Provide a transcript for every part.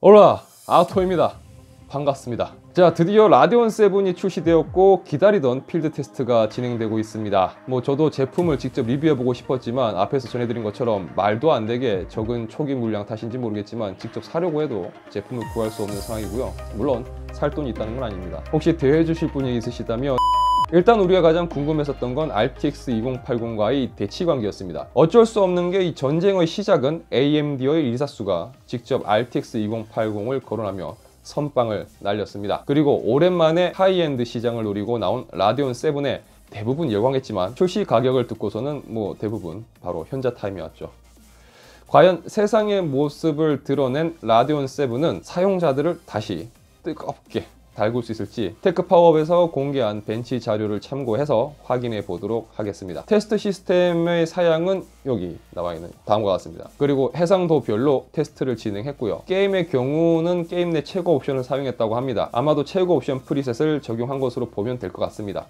올라 아토입니다. 반갑습니다. 자 드디어 라디온 7이 출시되었고 기다리던 필드 테스트가 진행되고 있습니다. 뭐 저도 제품을 직접 리뷰해보고 싶었지만 앞에서 전해드린 것처럼 말도 안 되게 적은 초기 물량 탓인지 모르겠지만 직접 사려고 해도 제품을 구할 수 없는 상황이고요. 물론 살 돈이 있다는 건 아닙니다. 혹시 대회 주실 분이 있으시다면 일단 우리가 가장 궁금했었던 건 RTX 2080과의 대치 관계였습니다. 어쩔 수 없는 게 이 전쟁의 시작은 AMD의 일사수가 직접 RTX 2080을 거론하며 선빵을 날렸습니다. 그리고 오랜만에 하이엔드 시장을 노리고 나온 라디온 7에 대부분 열광했지만 출시 가격을 듣고서는 뭐 대부분 바로 현자 타임이었죠. 과연 세상에 모습을 드러낸 라디온 7은 사용자들을 다시 뜨겁게 달굴 수 있을지 테크파워업에서 공개한 벤치 자료를 참고해서 확인해 보도록 하겠습니다. 테스트 시스템의 사양은 여기 나와 있는 다음과 같습니다. 그리고 해상도별로 테스트를 진행했고요. 게임의 경우는 게임 내 최고 옵션을 사용했다고 합니다. 아마도 최고 옵션 프리셋을 적용한 것으로 보면 될 것 같습니다.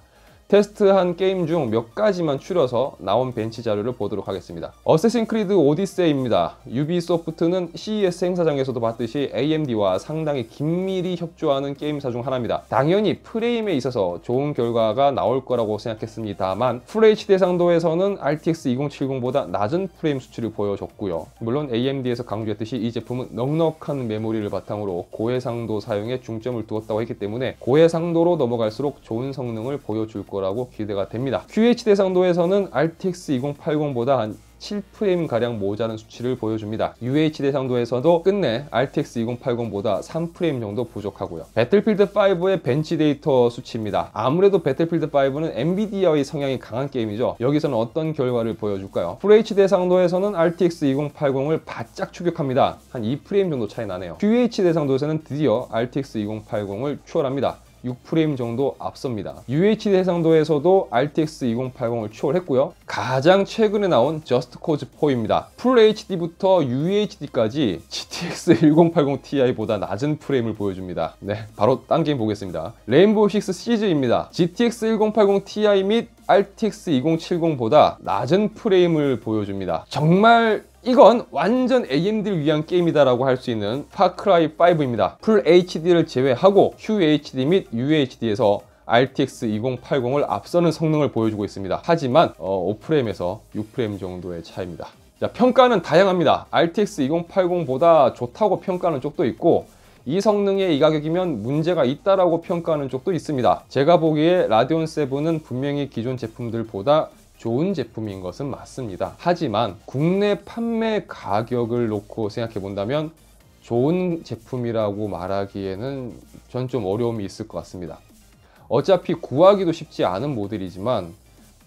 테스트한 게임 중 몇 가지만 추려서 나온 벤치 자료를 보도록 하겠습니다. 어쌔신 크리드 오디세이입니다. 유비소프트는 CES 행사장에서도 봤듯이 AMD와 상당히 긴밀히 협조하는 게임사 중 하나입니다. 당연히 프레임에 있어서 좋은 결과가 나올 거라고 생각했습니다만 FHD 해상도에서는 RTX 2070보다 낮은 프레임 수치를 보여줬고요. 물론 AMD에서 강조했듯이 이 제품은 넉넉한 메모리를 바탕으로 고해상도 사용에 중점을 두었다고 했기 때문에 고해상도로 넘어갈수록 좋은 성능을 보여줄 거 거라고 기대가 됩니다. QHD 해상도에서는 RTX 2080보다 한 7프레임 가량 모자란 수치를 보여줍니다. UHD 해상도에서도 끝내 RTX 2080보다 3프레임 정도 부족하고요. 배틀필드 5의 벤치 데이터 수치입니다. 아무래도 배틀필드 5는 엔비디아의 성향이 강한 게임이죠. 여기서는 어떤 결과를 보여줄까요? FHD 해상도에서는 RTX 2080을 바짝 추격합니다. 한 2프레임 정도 차이 나네요. QHD 해상도에서는 드디어 RTX 2080을 추월합니다. 6프레임 정도 앞섭니다. UHD 해상도에서도 RTX 2080을 추월했고요. 가장 최근에 나온 Just Cause 4입니다. 풀 HD부터 UHD까지 GTX 1080 Ti보다 낮은 프레임을 보여줍니다. 네, 바로 딴 게임 보겠습니다. 레인보우 6 시즈입니다. GTX 1080 Ti 및 RTX 2070보다 낮은 프레임을 보여줍니다. 정말 이건 완전 AMD를 위한 게임이다라고 할 수 있는 파크라이 5입니다. 풀 HD를 제외하고 QHD 및 UHD에서 RTX 2080을 앞서는 성능을 보여주고 있습니다. 하지만 어, 5프레임에서 6프레임 정도의 차이입니다. 자, 평가는 다양합니다. RTX 2080보다 좋다고 평가하는 쪽도 있고 이 성능에 이 가격이면 문제가 있다라고 평가하는 쪽도 있습니다. 제가 보기에 라디온 7은 분명히 기존 제품들보다 좋은 제품인 것은 맞습니다. 하지만 국내 판매 가격을 놓고 생각해 본다면 좋은 제품이라고 말하기에는 전 좀 어려움이 있을 것 같습니다. 어차피 구하기도 쉽지 않은 모델이지만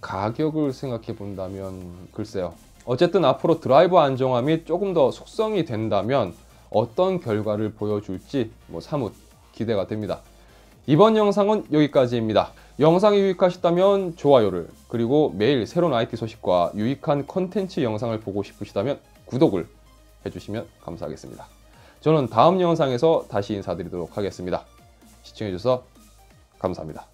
가격을 생각해 본다면 글쎄요. 어쨌든 앞으로 드라이버 안정화이 조금 더 속성이 된다면 어떤 결과를 보여줄지 뭐 사뭇 기대가 됩니다. 이번 영상은 여기까지입니다. 영상이 유익하셨다면 좋아요를 그리고 매일 새로운 IT 소식과 유익한 컨텐츠 영상을 보고 싶으시다면 구독을 해주시면 감사하겠습니다. 저는 다음 영상에서 다시 인사드리도록 하겠습니다. 시청해주셔서 감사합니다.